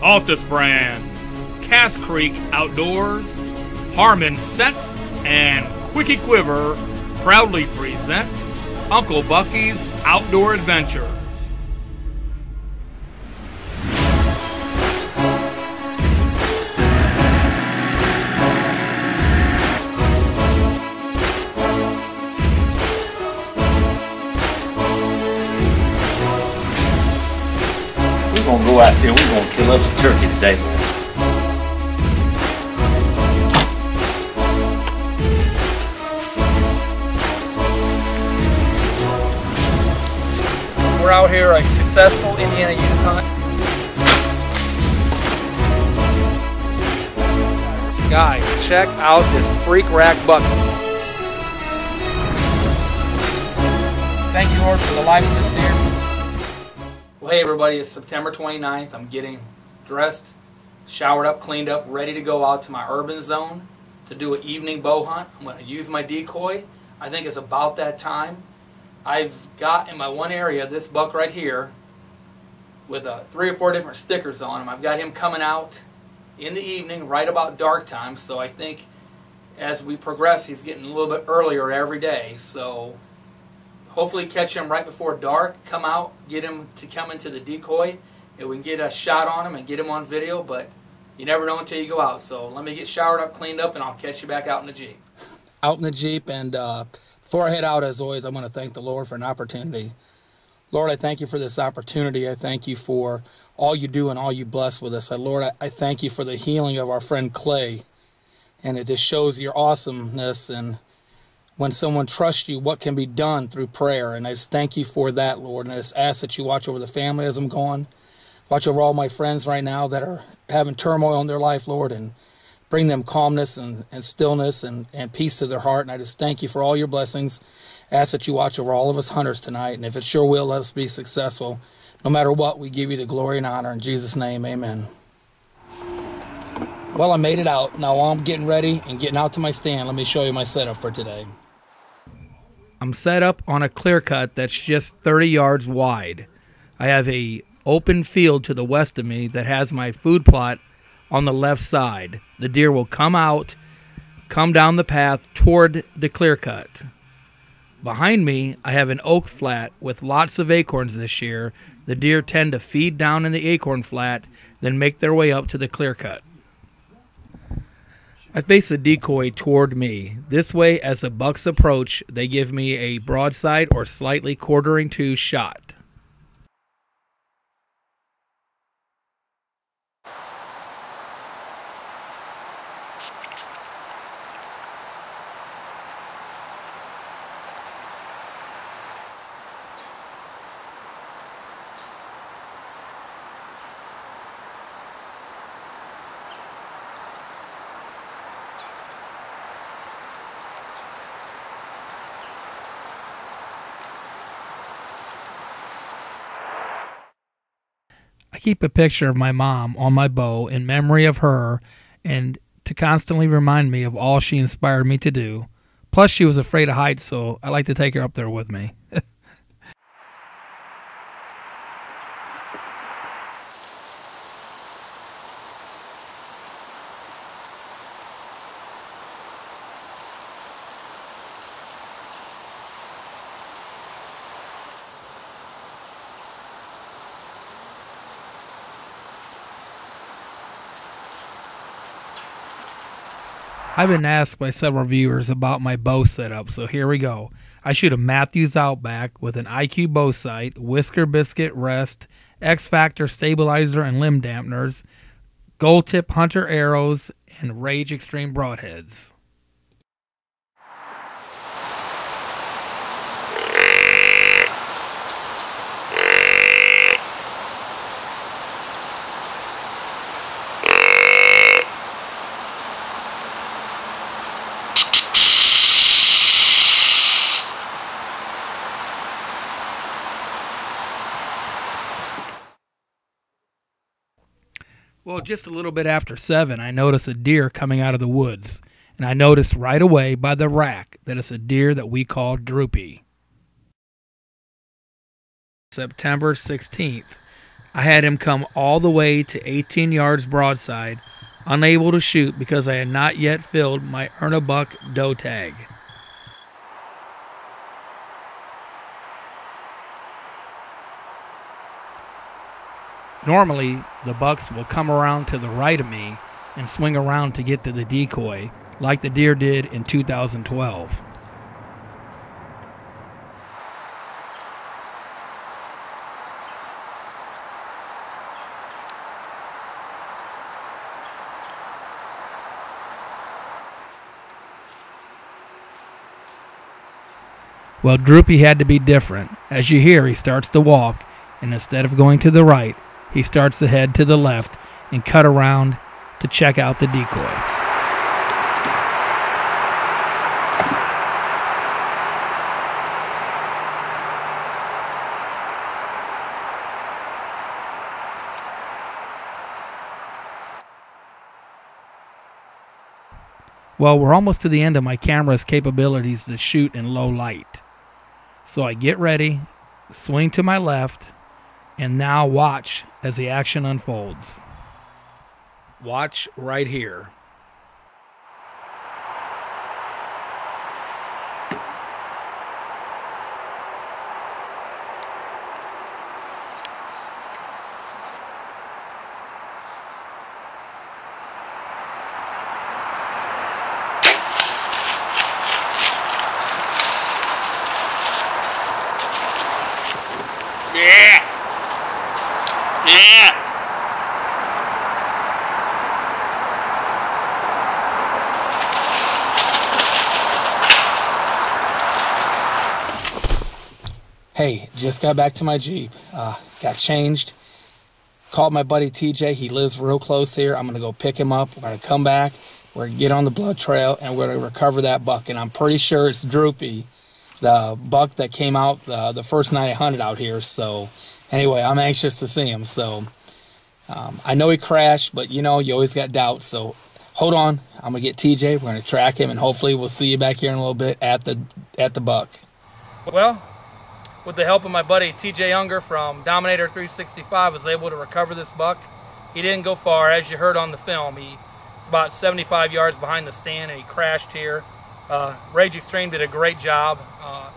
Altus Brands, Cass Creek Outdoors, Harmon Scents, and Kwikee Kwiver proudly present Uncle Bucky's Outdoor Adventures. Gonna go out there, we're gonna kill us a turkey today. We're out here a successful Indiana youth hunt. Guys, check out this freak rack bucket. Thank you, Lord, for the life of this deer. Well, hey, everybody, it's September 29th. I'm getting dressed, showered up, cleaned up, ready to go out to my urban zone to do an evening bow hunt. I'm going to use my decoy. I think it's about that time. I've got in my one area this buck right here with uh, three or four different stickers on him. I've got him coming out in the evening, right about dark time. So I think as we progress, he's getting a little bit earlier every day. So hopefully catch him right before dark, come out, get him to come into the decoy, and we can get a shot on him and get him on video. But you never know until you go out. So let me get showered up, cleaned up, and I'll catch you back out in the Jeep. Out in the Jeep, and uh, before I head out, as always, I'm going to thank the Lord for an opportunity. Lord, I thank you for this opportunity. I thank you for all you do and all you bless with us. Lord, I, I thank you for the healing of our friend Clay. And it just shows your awesomeness and when someone trusts you, what can be done through prayer. And I just thank you for that, Lord. And I just ask that you watch over the family as I'm gone. Watch over all my friends right now that are having turmoil in their life, Lord, and bring them calmness and, and stillness and, and peace to their heart. And I just thank you for all your blessings. Ask that you watch over all of us hunters tonight. And if it's your will, let us be successful. No matter what, we give you the glory and honor. In Jesus' name, amen. Well, I made it out. Now I'm getting ready and getting out to my stand. Let me show you my setup for today. I'm set up on a clear cut that's just 30 yards wide. I have a open field to the west of me that has my food plot on the left side. The deer will come out, come down the path toward the clear cut. Behind me, I have an oak flat with lots of acorns this year. The deer tend to feed down in the acorn flat, then make their way up to the clear cut. I face a decoy toward me. This way, as the bucks approach, they give me a broadside or slightly quartering to shot. I keep a picture of my mom on my bow in memory of her and to constantly remind me of all she inspired me to do. Plus, she was afraid of heights, so I like to take her up there with me. I've been asked by several viewers about my bow setup, so here we go. I shoot a Mathews Outback with an IQ bow sight, whisker biscuit rest, X Factor stabilizer and limb dampeners, gold tip hunter arrows, and Rage Extreme broadheads. Well, just a little bit after seven, I notice a deer coming out of the woods, and I noticed right away by the rack that it's a deer that we call Droopy. September 16th. I had him come all the way to 18 yards broadside, unable to shoot because I had not yet filled my earn a buck doe tag. Normally, the bucks will come around to the right of me and swing around to get to the decoy, like the deer did in 2012. Well, Droopy had to be different. As you hear, he starts to walk, and instead of going to the right, he starts to head to the left and cut around to check out the decoy. Well, we're almost to the end of my camera's capabilities to shoot in low light. So I get ready, swing to my left, and now watch as the action unfolds. Watch right here. Hey, just got back to my Jeep. Uh, got changed. Called my buddy TJ. He lives real close here. I'm going to go pick him up. We're going to come back. We're going to get on the blood trail and we're going to recover that buck. And I'm pretty sure it's Droopy, the buck that came out the, the first night I hunted out here. So, anyway, I'm anxious to see him. So, um, I know he crashed, but you know, you always got doubts. So, hold on. I'm to get TJ. We're going to track him and hopefully we'll see you back here in a little bit at the at the buck. Well, with the help of my buddy TJ Unger from Dominator 365, I was able to recover this buck. He didn't go far, as you heard on the film. He was about 75 yards behind the stand and he crashed here. Uh, Rage Extreme did a great job. Uh,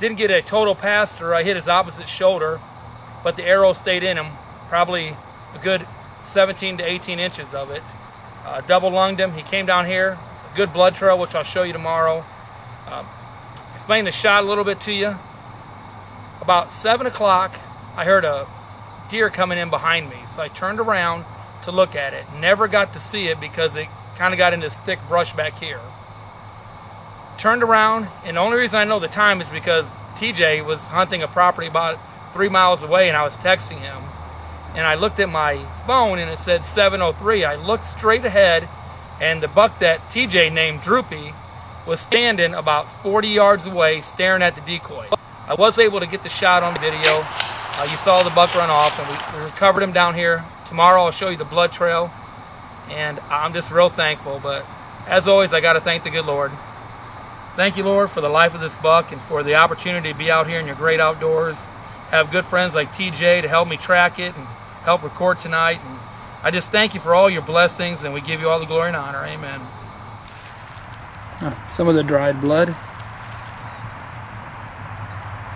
didn't get a total pass or I hit his opposite shoulder, but the arrow stayed in him, probably a good 17 to 18 inches of it. Uh, double lunged him. He came down here, good blood trail, which I'll show you tomorrow. Uh, explain the shot a little bit to you. About 7 o'clock, I heard a deer coming in behind me, so I turned around to look at it. Never got to see it because it kind of got into this thick brush back here. Turned around, and the only reason I know the time is because TJ was hunting a property about three miles away, and I was texting him. And I looked at my phone, and it said 7:03. I looked straight ahead, and the buck that TJ named Droopy was standing about 40 yards away, staring at the decoy. I was able to get the shot on the video. Uh, you saw the buck run off, and we, we recovered him down here. Tomorrow I'll show you the blood trail, and I'm just real thankful. But as always, I got to thank the good Lord. Thank you, Lord, for the life of this buck and for the opportunity to be out here in your great outdoors. Have good friends like TJ to help me track it and help record tonight. And I just thank you for all your blessings, and we give you all the glory and honor. Amen. Some of the dried blood.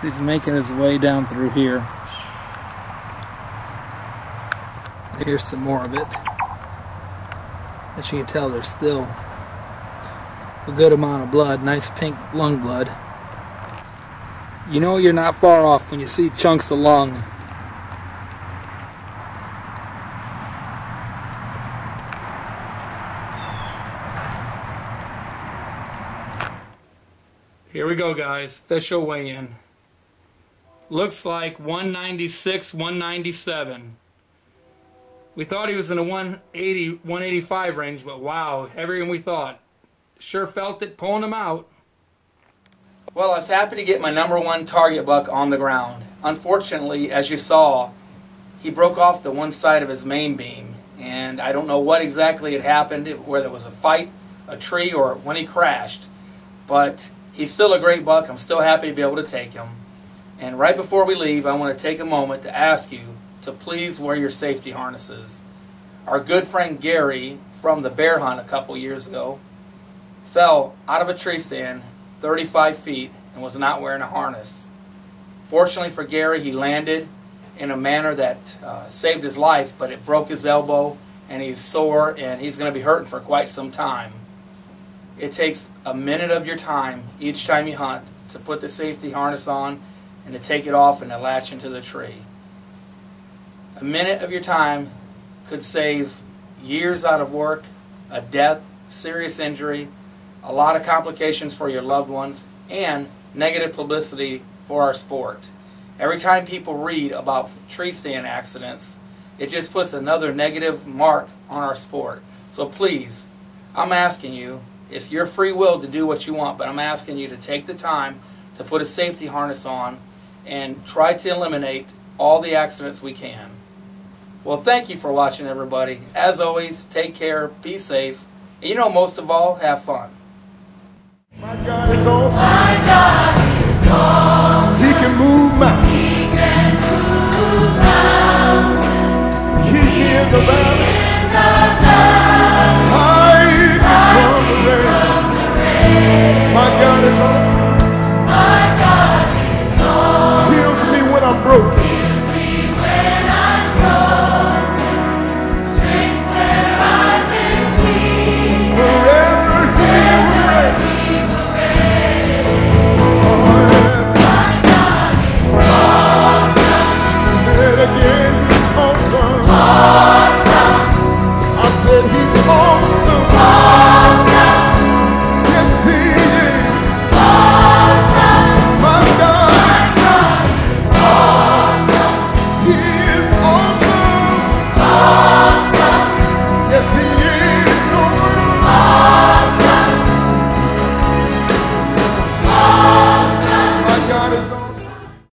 He's making his way down through here. Here's some more of it. As you can tell, there's still a good amount of blood, nice pink lung blood. You know you're not far off when you see chunks of lung. Here we go, guys. Official weigh-in. Looks like 196, 197. We thought he was in the 180, 185 range, but wow, heavier than we thought. Sure felt it pulling him out. Well, I was happy to get my number one target buck on the ground. Unfortunately, as you saw, he broke off the one side of his main beam, and I don't know what exactly had happened, whether it was a fight, a tree, or when he crashed. But he's still a great buck. I'm still happy to be able to take him. And right before we leave, I want to take a moment to ask you to please wear your safety harnesses. Our good friend Gary from the bear hunt a couple years ago fell out of a tree stand 35 feet and was not wearing a harness. Fortunately for Gary, he landed in a manner that uh, saved his life, but it broke his elbow and he's sore and he's going to be hurting for quite some time. It takes a minute of your time each time you hunt to put the safety harness on and to take it off and to latch into the tree. A minute of your time could save years out of work, a death, serious injury, a lot of complications for your loved ones, and negative publicity for our sport. Every time people read about tree stand accidents, it just puts another negative mark on our sport. So please, I'm asking you, it's your free will to do what you want, but I'm asking you to take the time to put a safety harness on and try to eliminate all the accidents we can. Well, thank you for watching, everybody. As always, take care, be safe, and you know, most of all, have fun. My God is awesome. My God is awesome. He can move mountains. He can move mountains. He hears the